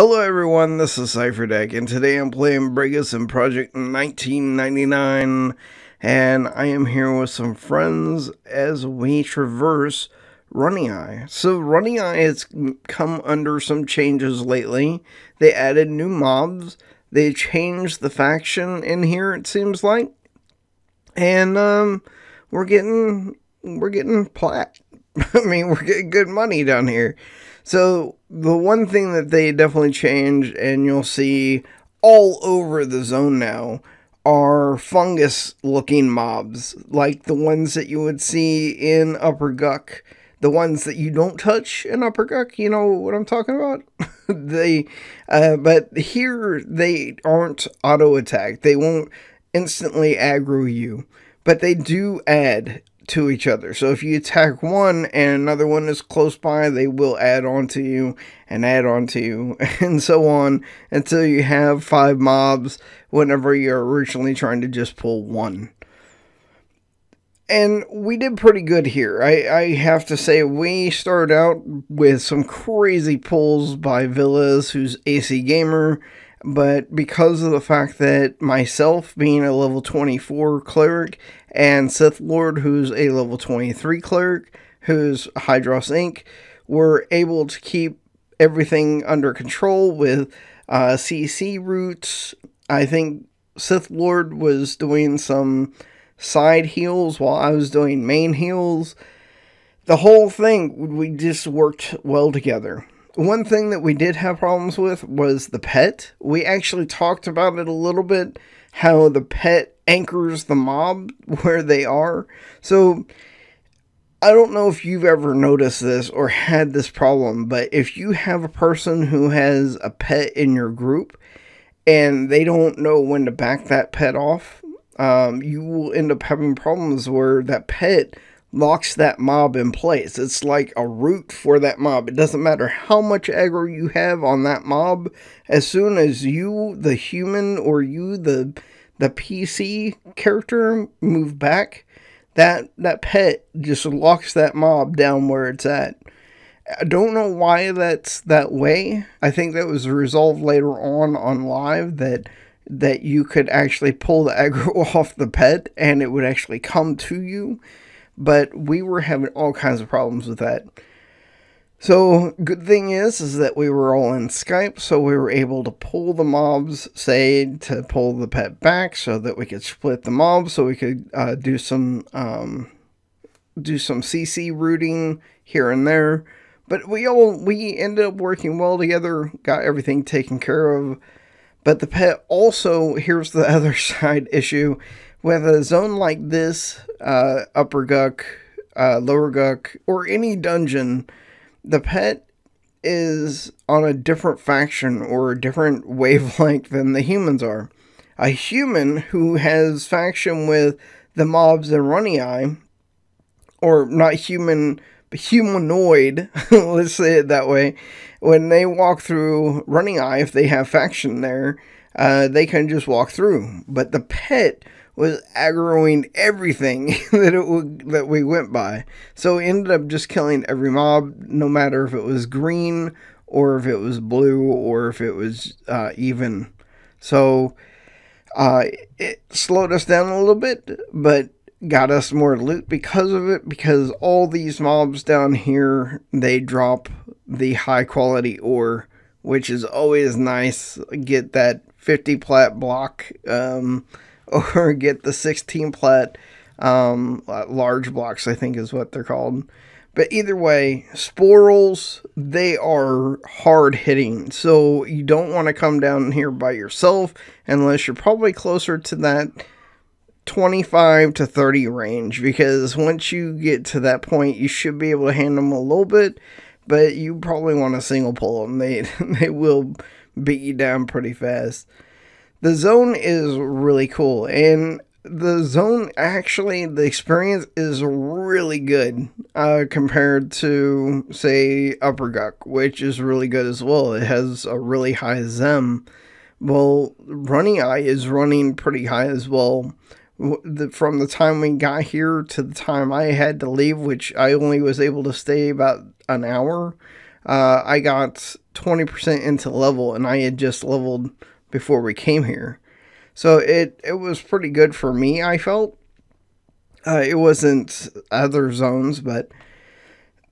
Hello everyone, this is CipherDec, and today I'm playing Bregus in Project 1999, and I am here with some friends as we traverse Runnyeye. So Runnyeye has come under some changes lately. They added new mobs, they changed the faction in here, it seems like, and um, we're getting, we're getting plat. I mean, we're getting good money down here. So the one thing that they definitely changed, and you'll see all over the zone now, are fungus-looking mobs, like the ones that you would see in Upper Guk. The ones that you don't touch in Upper Guk, you know what I'm talking about? they, uh, but here they aren't auto attack. They won't instantly aggro you, but they do add to each other. So if you attack one and another one is close by, they will add on to you and add on to you and so on until you have five mobs whenever you're originally trying to just pull one. And we did pretty good here. I, I have to say, we started out with some crazy pulls by Villas, who's AC Gamer, but because of the fact that myself being a level 24 cleric and Sith Lord, who's a level 23 cleric, who's Hydros Inc., were able to keep everything under control with uh, CC roots. I think Sith Lord was doing some side heals while I was doing main heals. The whole thing, we just worked well together. One thing that we did have problems with was the pet. We actually talked about it a little bit, how the pet anchors the mob where they are. So I don't know if you've ever noticed this or had this problem, but if you have a person who has a pet in your group and they don't know when to back that pet off, um, you will end up having problems where that pet locks that mob in place. It's like a root for that mob. It doesn't matter how much aggro you have on that mob, as soon as you, the human, or you, the the PC character, move back, that that pet just locks that mob down where it's at. I don't know why that's that way. I think that was resolved later on on live that that you could actually pull the aggro off the pet and it would actually come to you but we were having all kinds of problems with that. So, good thing is, is that we were all in Skype, so we were able to pull the mobs, say, to pull the pet back so that we could split the mobs, so we could uh, do some, um, do some CC rooting here and there. But we all, we ended up working well together, got everything taken care of. But the pet also, here's the other side issue, with a zone like this, uh, Upper Guk, uh, Lower Guk, or any dungeon, the pet is on a different faction or a different wavelength than the humans are. A human who has faction with the mobs Runnyeye, or not human, but humanoid, let's say it that way, when they walk through Runnyeye, if they have faction there, uh, they can just walk through. But the pet was aggroing everything that it would, that we went by. So we ended up just killing every mob, no matter if it was green or if it was blue or if it was uh, even. So uh, it slowed us down a little bit, but got us more loot because of it. Because all these mobs down here, they drop the high quality ore, which is always nice. Get that 50 plat block. Um, or get the 16 plat um, large blocks, I think is what they're called. But either way, sporali, they are hard hitting. So you don't want to come down here by yourself unless you're probably closer to that 25 to 30 range. Because once you get to that point, you should be able to handle them a little bit. But you probably want to single pull them. They, they will beat you down pretty fast the zone is really cool and the zone actually the experience is really good uh, compared to say upper guk which is really good as well. It has a really high zem. Well Runnyeye is running pretty high as well. From the time we got here to the time i had to leave which i only was able to stay about an hour Uh, I got 20% into level and I had just leveled before we came here. So it, it was pretty good for me, I felt. Uh, it wasn't other zones, but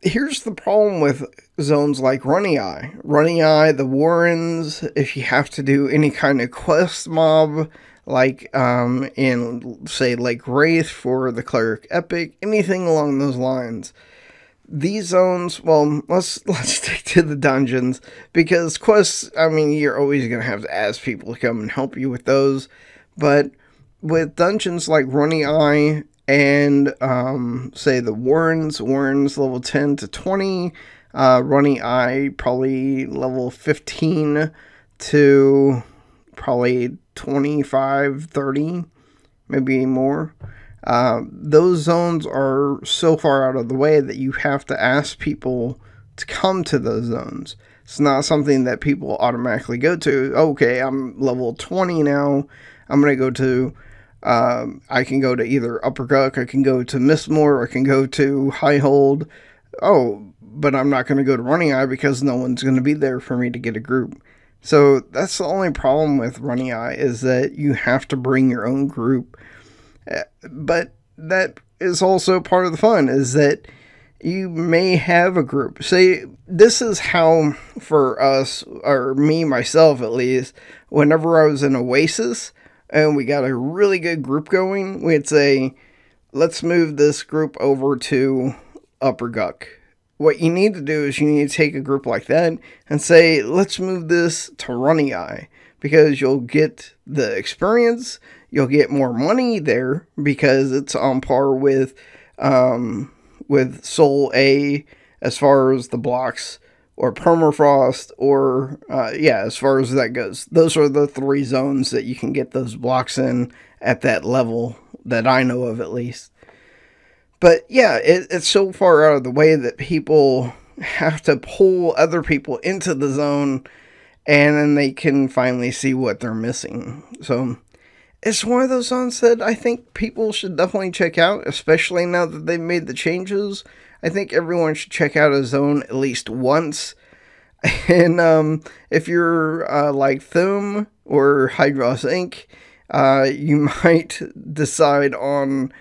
here's the problem with zones like Runnyeye. Runny Eye, the Warrens, if you have to do any kind of quest mob, like um, in, say, Lake Rathe for the Cleric Epic, anything along those lines. These zones, well, let's let's stick to the dungeons because quests. I mean, you're always gonna have to ask people to come and help you with those, but with dungeons like Runnyeye and um, say the Warrens, Warrens level 10 to 20, uh, Runnyeye probably level 15 to probably 25, 30, maybe more. Uh, those zones are so far out of the way that you have to ask people to come to those zones. It's not something that people automatically go to. Okay, I'm level 20 now. I'm going to go to um, I can go to either Upper Guk, I can go to Mistmoore, I can go to Highhold. Oh, but I'm not going to go to Runnyeye because no one's going to be there for me to get a group. So that's the only problem with Runnyeye is that you have to bring your own group. But that is also part of the fun is that you may have a group. Say this is how for us or me myself at least, whenever I was in Oasis, and we got a really good group going, we'd say, let's move this group over to Upper Guk. What you need to do is you need to take a group like that and say, let's move this to Runnyeye because you'll get the experience, you'll get more money there because it's on par with um, with Sol A as far as the blocks or permafrost or uh, yeah as far as that goes. Those are the three zones that you can get those blocks in at that level that i know of at least. But yeah it, it's so far out of the way that people have to pull other people into the zone and then they can finally see what they're missing. So it's one of those zones that i think people should definitely check out especially now that they've made the changes I think everyone should check out a zone at least once. And um, if you're uh, like Thu'um or Hydros Inc., uh, you might decide on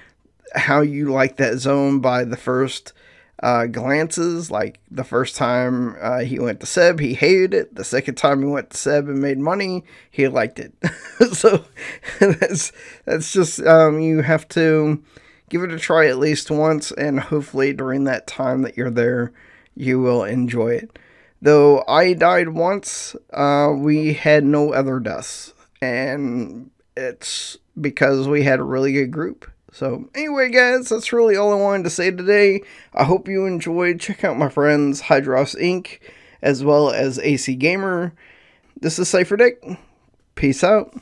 how you like that zone by the first uh, glances. Like the first time uh, he went to Seb, he hated it. The second time he went to Seb and made money, he liked it. so that's that's just um, you have to give it a try at least once, and hopefully during that time that you're there, you will enjoy it. Though I died once, uh, we had no other deaths, and it's because we had a really good group. So, anyway, guys, that's really all I wanted to say today. I hope you enjoyed. Check out my friends Hydros Inc. as well as AC Gamer. This is Cipher Dec. Peace out.